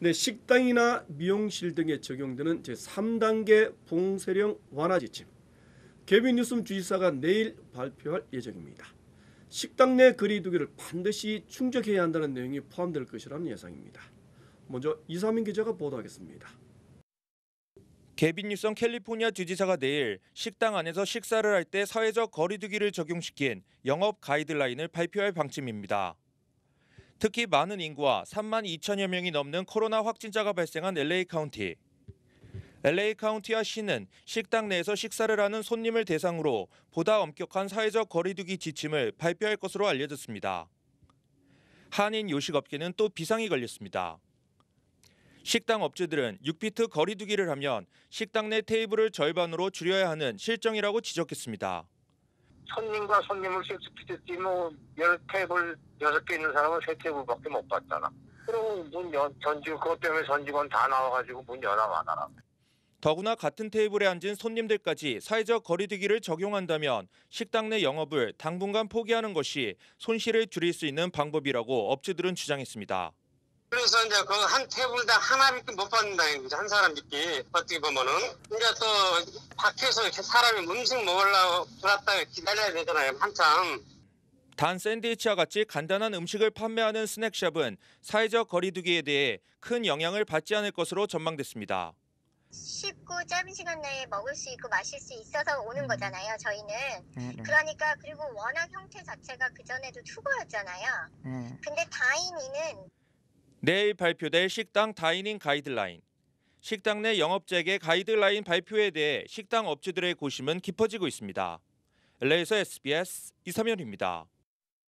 네, 식당이나 미용실 등에 적용되는 제3단계 봉쇄령 완화 지침. 개빈 뉴스 주지사가 내일 발표할 예정입니다. 식당 내 거리 두기를 반드시 충족해야 한다는 내용이 포함될 것이라는 예상입니다. 먼저 이사민 기자가 보도하겠습니다. 개빈 뉴성 캘리포니아 주지사가 내일 식당 안에서 식사를 할 때 사회적 거리두기를 적용시킨 영업 가이드라인을 발표할 방침입니다. 특히 많은 인구와 3만 2천여 명이 넘는 코로나 확진자가 발생한 LA 카운티. LA 카운티와 시는 식당 내에서 식사를 하는 손님을 대상으로 보다 엄격한 사회적 거리두기 지침을 발표할 것으로 알려졌습니다. 한인 요식업계는 또 비상이 걸렸습니다. 식당 업주들은 6피트 거리두기를 하면 식당 내 테이블을 절반으로 줄여야 하는 실정이라고 지적했습니다. 손님과 손님을 실수피트 뛰면 열 테이블 여섯 개 있는 사람은 세 테이블밖에 못 봤잖아. 그리고 문 연, 전직 그것 때문에 전직원 다 나와가지고 문 연화 많아라. 더구나 같은 테이블에 앉은 손님들까지 사회적 거리두기를 적용한다면 식당 내 영업을 당분간 포기하는 것이 손실을 줄일 수 있는 방법이라고 업주들은 주장했습니다. 그래서 이제 그 한 테이블당 하나밖에 못 받는다 이거지 한 사람밖에 어떻게 보면은 그러니까 또 밖에서 이렇게 사람이 음식 먹으려고 들었다가 기다려야 되잖아요 한참 단 샌드위치와 같이 간단한 음식을 판매하는 스낵샵은 사회적 거리두기에 대해 큰 영향을 받지 않을 것으로 전망됐습니다. 쉽고 짧은 시간 내에 먹을 수 있고 마실 수 있어서 오는 거잖아요. 저희는 네, 네. 그러니까 그리고 워낙 형태 자체가 그 전에도 투고였잖아요. 네. 근데 다인이는 내일 발표될 식당 다이닝 가이드라인. 식당 내 영업자에게 가이드라인 발표에 대해 식당 업주들의 고심은 깊어지고 있습니다. LA에서 SBS 이사면입니다.